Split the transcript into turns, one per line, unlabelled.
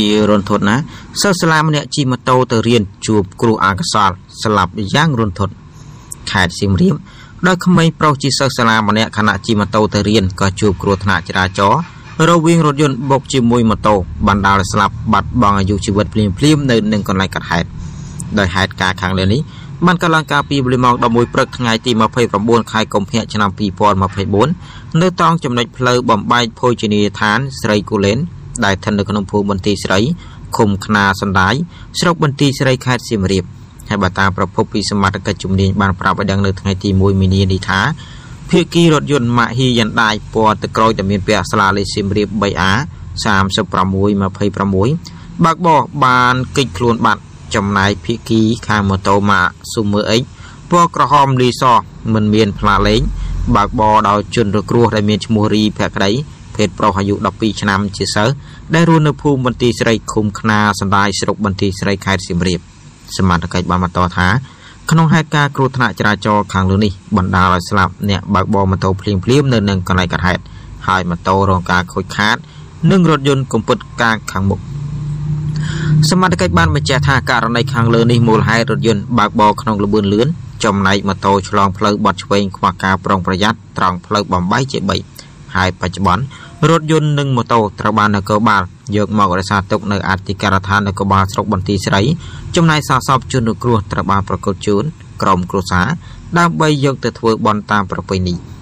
ជារន្ធត់ណាសិស្សសាលាម្នាក់ជិះម៉ូតូទៅរៀនជួបគ្រោះអកុសលស្លាប់យ៉ាងរន្ធត់ខេត្តសៀមរាបដោយក្មេងប្រុសជាសិស្សសាលាម្នាក់ខណៈជិះម៉ូតូទៅរៀនក៏ជួបគ្រោះថ្នាក់ចរាចរណ៍រវាងរថយន្តបុកជាមួយម៉ូតូបណ្ដាលឲ្យស្លាប់បាត់បង់អាយុជីវិតភ្លាមៗនៅនឹងកន្លែងកាត់ហេតុដោយហេតុការណ៍ខាងលើនេះបានកើតឡើងកាលពីវេលាម៉ោង11ព្រឹកថ្ងៃទី29ខែកុម្ភៈឆ្នាំ2024នៅត្រង់ចំណុចផ្លូវបំបែកភោជនីយដ្ឋានស្រីគូលែន ដែលស្ថិតនៅក្នុងភូមិបន្ទាយស្រីឃុំខ្នាសណ្ដាយស្រុកបន្ទាយស្រីខេត្តសៀមរាបហើយបើតាមប្រភពពីសមត្ថកិច្ចជំនាញបានប្រាប់ឲ្យដឹងនៅថ្ងៃទី1មីនានេះថាភាគីរថយន្តម៉ាកហ៊ីយ៉ាន់ដៃពណ៌ទឹកក្រូចដែលមានពាក្យស្លាលេខសៀមរាប 3A 3626បើកបោះបានគេចខ្លួនបាត់ចំណែកភាគីខាងម៉ូតូម៉ាក Sumer X ពណ៌ក្រហមលីសមិនមានផ្លាកលេខបើកបរដោយជនរគ្រោះដែលមានឈ្មោះរីភក្តី ភេទប្រុសអាយុ12ឆ្នាំជាសិស្សដែលរស់នៅភូមិបន្ទាយស្រីឃុំខ្នាសណ្ដាយស្រុកបន្ទាយស្រីខេត្តសៀមរាបសមត្ថកិច្ចបានបន្តថាក្នុងហេតុការណ៍គ្រោះថ្នាក់ចរាចរណ៍ខាងលើនេះបណ្ដាលឲ្យស្លាប់អ្នកបើកបរម៉ូតូភ្លាមភ្លាមនៅនឹងកន្លែងកាត់ហេតុហើយម៉ូតូរងការខូចខាត និងរថយន្តកំពុតការខាងមុខសមត្ថកិច្ចបានបញ្ជាក់ថាករណីខាងលើនេះមូលហេតុរថយន្តបើកបរក្នុងល្បឿនលឿនចំណែកម៉ូតូឆ្លងផ្លូវបត់ឆ្វេងខ្វះការប្រុងប្រយ័ត្នត្រង់ផ្លូវបំបីជា3ហើយបច្ចុប្បន្ន រថយន្តនិងម៉ូតូត្រូវបាននគរបាលយកមករក្សាទុកនៅអធិការដ្ឋាននគរបាលស្រុកបន្ទាយស្រី ចំណែកសារសពជនរងគ្រោះត្រូវបានប្រកួតជូនក្រុមគ្រួសារដើម្បីយកទៅធ្វើបន់តាមប្រពៃណី។